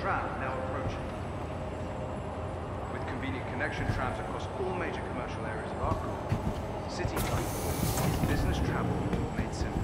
tram now approaching. With convenient connection trams across all major commercial areas of Arkham, city life, business travel made simple.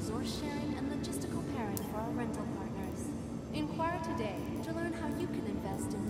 resource sharing and logistical pairing for our rental partners. Inquire today to learn how you can invest in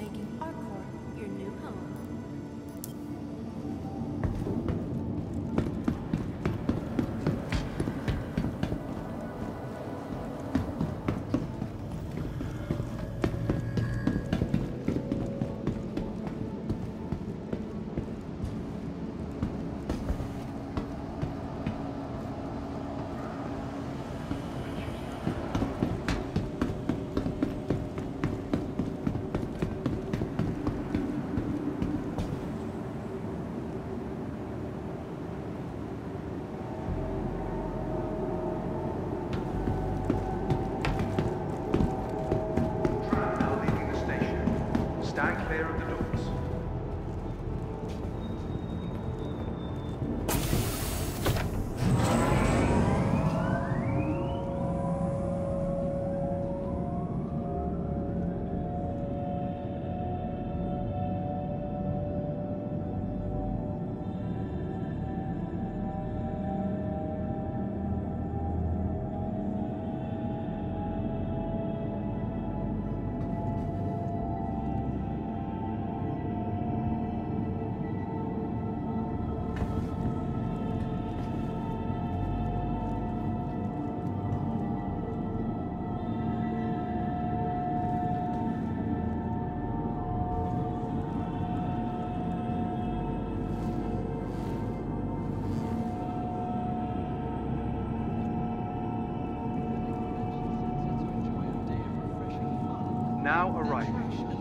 now arriving.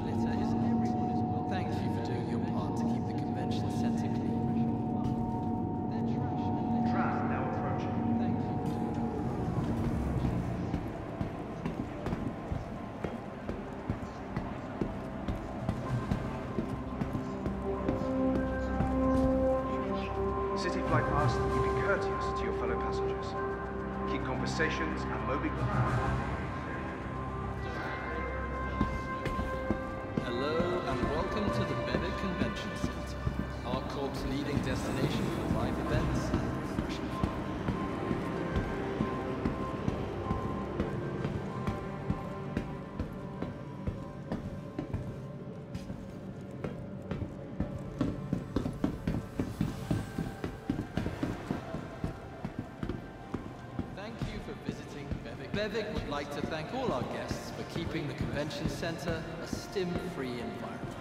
Bevic would like to thank all our guests for keeping the convention center a stim-free environment.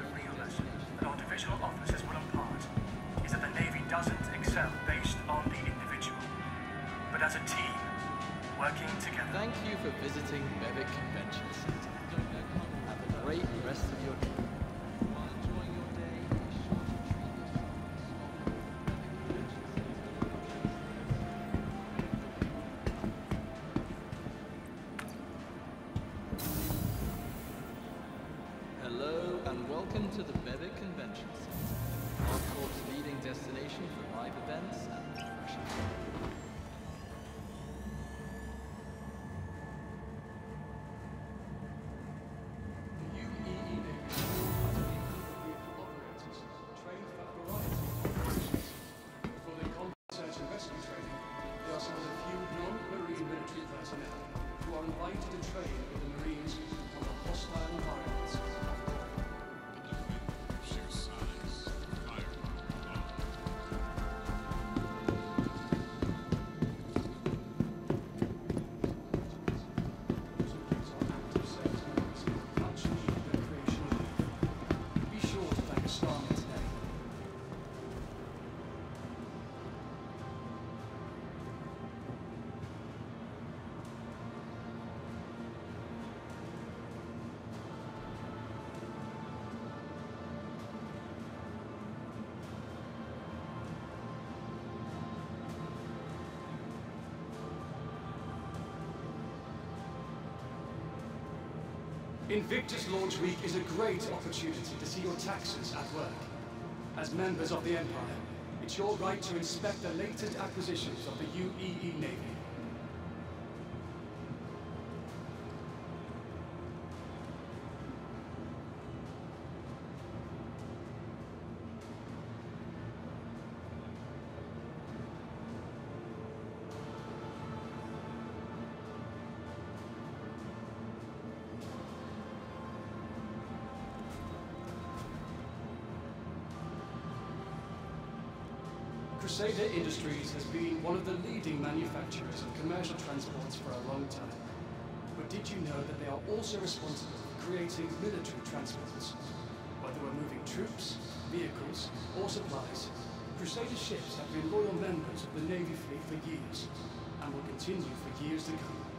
The real lesson our divisional officers will impart is that the Navy forges on MacArthur. Recruits will and welcome to the Bevic Convention Center, our corp's leading destination for live events and refreshments. Invictus Launch Week is a great opportunity to see your taxes at work. As members of the Empire, it's your right to inspect the latest acquisitions of the UEE Navy. Crusader Industries has been one of the leading manufacturers of commercial transports for a long time. But did you know that they are also responsible for creating military transports? Whether we're moving troops, vehicles, or supplies, Crusader ships have been loyal members of the Navy fleet for years and will continue for years to come.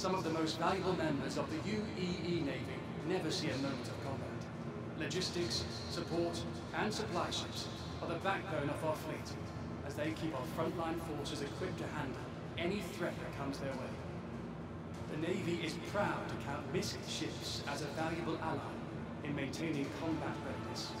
Some of the most valuable members of the UEE Navy never see a moment of combat. Logistics, support, and supply ships are the backbone of our fleet, as they keep our frontline forces equipped to handle any threat that comes their way. The Navy is proud to count MISC ships as a valuable ally in maintaining combat readiness.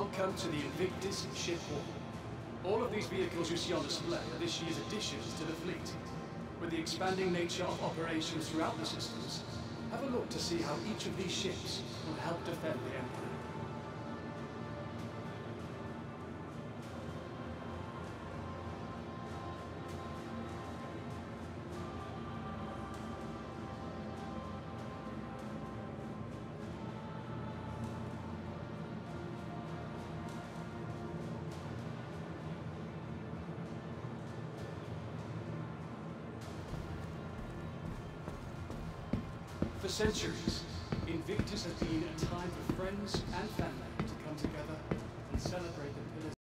Welcome to the Invictus Ship Hall. All of these vehicles you see on display are this year's additions to the fleet. With the expanding nature of operations throughout the systems, have a look to see how each of these ships will help defend the Empire. centuries, Invictus has been a time for friends and family to come together and celebrate the